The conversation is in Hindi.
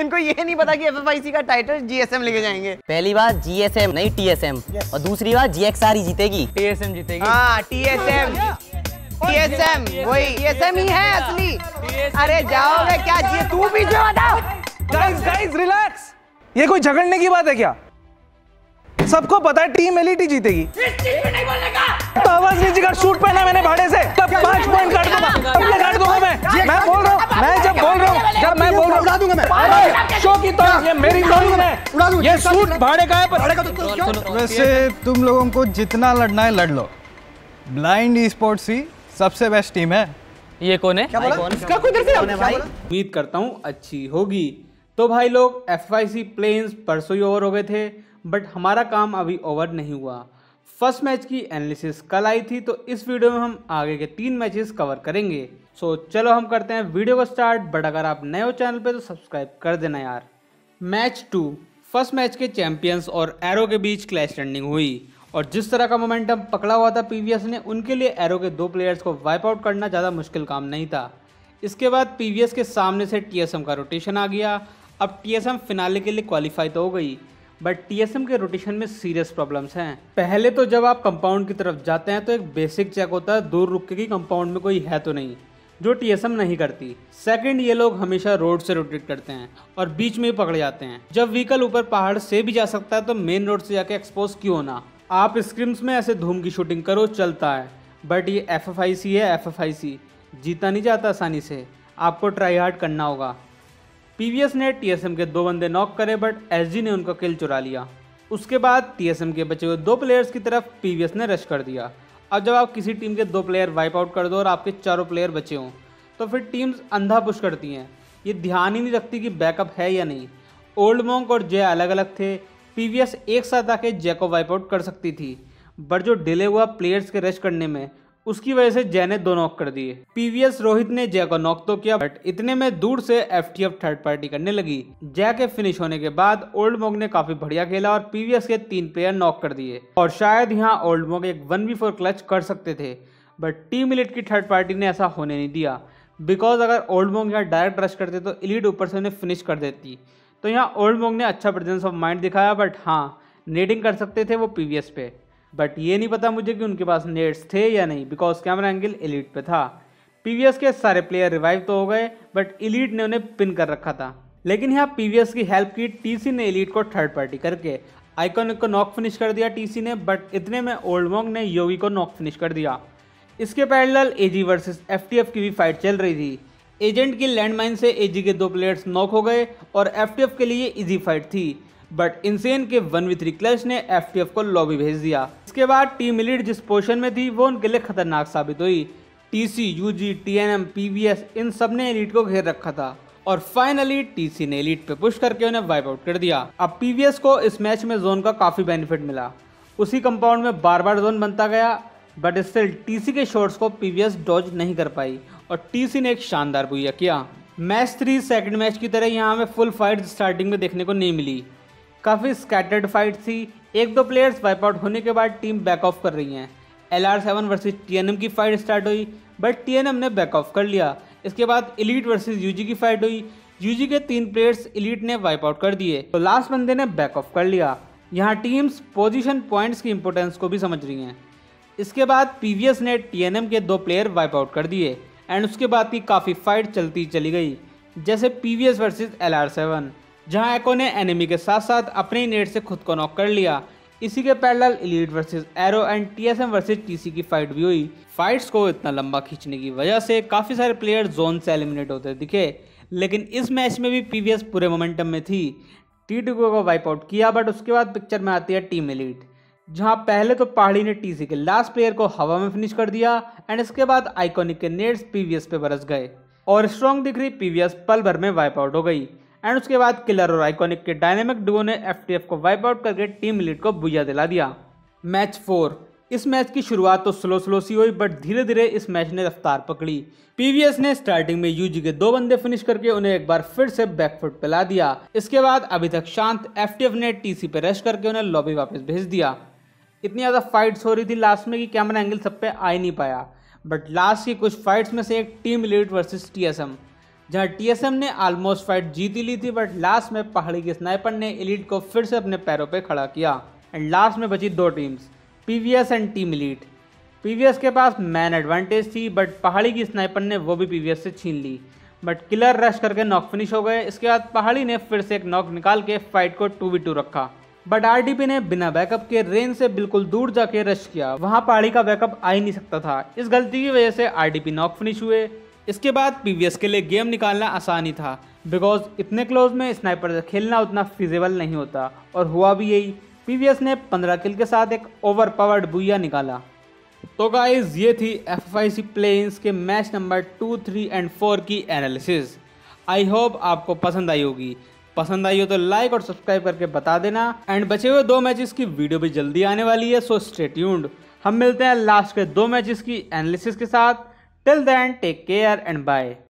इनको ये नहीं पता कि एफएफआईसी का टाइटल जीएसएम लेके जाएँगे। पहली बार जीएसएम नहीं टीएसएम और दूसरी बार जीएक्सआर ही जीतेगी। टीएसएम जीतेगी। हाँ टीएसएम टीएसएम वही टीएसएम ही है असली। अरे जाओगे क्या? जी तू पीछे बता गाइस गाइस रिलैक्स ये कोई झगड़ने की बात है क्या? सबको पता है टीम एलिटी जीतेगी। तो आवाज़ नीचे कर शूट पहना मैंने भाड़े से। तब पाँच पॉइंट बोल हूँ उड़ा दूँगा मैं। अरे, शो की तो ये मेरी गाड़ी उड़ा दूँगा। ये सूट भाड़े का है पर वैसे तुम लोगों को जितना लड़ना है लड़ लो। ब्लाइंड ई स्पोर्ट्स ही सबसे बेस्ट टीम है। ये कौन है? इसका कोई तरफ़ से भाई उम्मीद करता हूँ अच्छी होगी। तो भाई लोग एफ़ आई सी प्लेन्स परसों ही ओवर हो गए थे बट हमारा काम अभी ओवर नहीं हुआ। फ़र्स्ट मैच की एनालिसिस कल आई थी तो इस वीडियो में हम आगे के तीन मैचेस कवर करेंगे। सो चलो हम करते हैं वीडियो को स्टार्ट बट अगर आप नए हो चैनल पे तो सब्सक्राइब कर देना यार। मैच टू फ़र्स्ट मैच के चैंपियंस और एरो के बीच क्लैश रनिंग हुई। और जिस तरह का मोमेंटम पकड़ा हुआ था पीवीएस ने, उनके लिए एरो के दो प्लेयर्स को वाइप आउट करना ज़्यादा मुश्किल काम नहीं था। इसके बाद पीवीएस के सामने से टीएसएम का रोटेशन आ गया। अब टीएसएम फिनाले के लिए क्वालिफाई तो हो गई बट टीएसएम के रोटेशन में सीरियस प्रॉब्लम्स हैं। पहले तो जब आप कंपाउंड की तरफ़ जाते हैं तो एक बेसिक चेक होता है दूर रुक के कि कंपाउंड में कोई है तो नहीं। जो टीएसएम नहीं करती। सेकंड ये लोग हमेशा रोड से रोटेट करते हैं और बीच में ही पकड़ जाते हैं। जब व्हीकल ऊपर पहाड़ से भी जा सकता है तो मेन रोड से जाके एक्सपोज क्यों होना आप स्क्रिम्स में ऐसे धूम की शूटिंग करो, चलता है। बट ये एफ़ एफ़ आई सी है एफ़ एफ़ आई सी जीता नहीं जाता आसानी से। आपको ट्राई हार्ड करना होगा। पीवीएस ने टीएसएम के दो बंदे नॉक करे बट एसजी ने उनका किल चुरा लिया। उसके बाद टीएसएम के बचे हुए दो प्लेयर्स की तरफ़ पीवीएस ने रश कर दिया। अब जब आप किसी टीम के दो प्लेयर वाइप आउट कर दो और आपके चारों प्लेयर बचे हों तो फिर टीम्स अंधा पुश करती हैं। ये ध्यान ही नहीं रखती कि बैकअप है या नहीं। ओल्ड मोंक और जय अलग अलग थे पीवीएस एक साथ आके जय को वाइप आउट कर सकती थी। बट जो डिले हुआ प्लेयर्स के रश करने में उसकी वजह से जय ने दो नॉक कर दिए। पीवीएस रोहित ने जय को नॉक तो किया बट इतने में दूर से एफटीएफ थर्ड पार्टी करने लगी। जय के फिनिश होने के बाद ओल्ड मोग ने काफ़ी बढ़िया खेला और पीवीएस के तीन प्लेयर नॉक कर दिए। और शायद यहाँ ओल्ड मोग एक वन बी फोर क्लच कर सकते थे बट टीम इलिट की थर्ड पार्टी ने ऐसा होने नहीं दिया। बिकॉज़ अगर ओल्ड मोग यहाँ डायरेक्ट रश करते तो इलीट ऊपर से उन्हें फिनिश कर देती। तो यहाँ ओल्ड मोग ने अच्छा प्रेजेंस ऑफ़ माइंड दिखाया बट हाँ नेटिंग कर सकते थे वो पीवीएस पे। बट ये नहीं पता मुझे कि उनके पास नेट्स थे या नहीं बिकॉज़ कैमरा एंगल एलिट पे था। पीवीएस के सारे प्लेयर रिवाइव तो हो गए बट इलीट ने उन्हें पिन कर रखा था। लेकिन यहाँ पीवीएस की हेल्प की टीसी ने एलिट को थर्ड पार्टी करके। आइकॉनिक को नॉक फिनिश कर दिया टीसी ने बट इतने में ओल्ड मोंग ने योगी को नॉक फिनिश कर दिया। इसके पैरेलल एजी वर्सेस एफटीएफ की भी फाइट चल रही थी। एजेंट की लैंडमाइन से एजी के दो प्लेयर्स नॉक हो गए और एफटीएफ के लिए इजी फाइट थी। बट इंसेन के वन वी थ्री क्लच ने एफटीएफ को लॉबी भेज दिया। इसके बाद टीम एलिट जिस पोजिशन में थी, वो उनके लिए खतरनाक साबित हुई। टीसी यूजी टीएनएम पीवीएस इन सबने एलिट को घेर रखा था। और फाइनली टीसी ने एलिट पे पुश करके उन्हें वाइप आउट कर दिया। अब पीवीएस को इस मैच में जोन का काफ़ी बेनिफिट मिला। उसी कंपाउंड में बार बार जोन बनता गया बट स्टिल टीसी के शॉट्स को पीवीएस डॉज नहीं कर पाई। और टीसी ने एक शानदार बुया किया। मैच थ्री सेकंड मैच की तरह यहाँ हमें फुल फाइट स्टार्टिंग में देखने को नहीं मिली। काफ़ी स्कैटर्ड फाइट थी। एक दो प्लेयर्स वाइप आउट होने के बाद टीम बैक ऑफ़ कर रही हैं। L R seven versus T N M की फाइट स्टार्ट हुई बट टी एन एम ने बैक ऑफ़ कर लिया। इसके बाद इलीट वर्सेज यू जी की फाइट हुई। यू जी के तीन प्लेयर्स इलीट ने वाइप आउट कर दिए। तो लास्ट बंदे ने बैक ऑफ़ कर लिया। यहाँ टीम्स पोजीशन पॉइंट्स की इंपोर्टेंस को भी समझ रही हैं। इसके बाद पीवीएस ने टीएनएम के दो प्लेयर वाइप आउट कर दिए। एंड उसके बाद की काफ़ी फाइट चलती चली गई। जैसे P V S versus L R seven जहाँ एको ने एनिमी के साथ साथ अपने नेट से खुद को नॉक कर लिया। इसी के parallel Elite versus Aero and TSM versus TC की फाइट भी हुई। फाइट्स को इतना लंबा खींचने की वजह से काफ़ी सारे प्लेयर जोन से एलिमिनेट होते दिखे। लेकिन इस मैच में भी पीवीएस पूरे मोमेंटम में थी। टी टू को वाइप आउट किया बट उसके बाद पिक्चर में आती है टीम एलिट जहाँ पहले तो पहाड़ी ने टीसी के लास्ट प्लेयर को हवा में फिनिश कर दिया एंड इसके बाद आइकॉनिक के नेट्स पीवीएस पे बरस गए और स्ट्रॉन्ग दिख रही पीवीएस पल भर में वाइप आउट हो गई। एंड उसके बाद किलर और आइकॉनिक के डायनेमिक डुओ ने एफटीएफ को वाइप आउट करके टीम लीड को बुझा दिला दिया। मैच फोर इस मैच की शुरुआत तो स्लो स्लो सी हुई बट धीरे धीरे इस मैच ने रफ्तार पकड़ी। पीवीएस ने स्टार्टिंग में यूजी के दो बंदे फिनिश करके उन्हें एक बार फिर से बैकफुट पे ला दिया। इसके बाद अभी तक शांत एफटीएफ ने टीसी पे रेस्ट करके उन्हें लॉबी वापस भेज दिया। इतनी ज़्यादा फाइट्स हो रही थी लास्ट में कि कैमरा एंगल सब पे आ ही नहीं पाया। बट लास्ट की कुछ फाइट्स में से एक टीम लीड वर्सेस टीएसएम जहाँ टीएसएम ने आलमोस्ट फाइट जीत ली थी बट लास्ट में पहाड़ी के स्नाइपर ने एलिट को फिर से अपने पैरों पे खड़ा किया। एंड लास्ट में बची दो teams PVS and team Elite PVS के पास मैन एडवांटेज थी बट पहाड़ी की स्नाइपर ने वो भी पीवीएस से छीन ली। बट किलर रश करके नॉक फिनिश हो गए। इसके बाद पहाड़ी ने फिर से एक नॉक निकाल के फाइट को टू वी टू रखा। बट आरडीपी ने बिना बैकअप के रेंज से बिल्कुल दूर जाके रश किया। वहाँ पहाड़ी का बैकअप आ ही नहीं सकता था। इस गलती की वजह से आरडीपी नॉक फिनिश हुए। इसके बाद पीवीएस के लिए गेम निकालना आसानी था बिकॉज़ इतने क्लोज में स्नाइपर से खेलना उतना फिजिबल नहीं होता, और हुआ भी यही। पीवीएस ने 15 किल के साथ एक ओवर पावर्ड बुया निकाला। तो गाइज़ ये थी एफ़ आई सी प्लेन्स के match number two three and four की एनालिसिस आई होप आपको पसंद आई होगी। पसंद आई हो तो लाइक और सब्सक्राइब करके बता देना। एंड बचे हुए दो मैचेस की वीडियो भी जल्दी आने वाली है सो स्टे ट्यून्ड हम मिलते हैं लास्ट के दो मैचेस की एनालिसिस के साथ। Till then take care and bye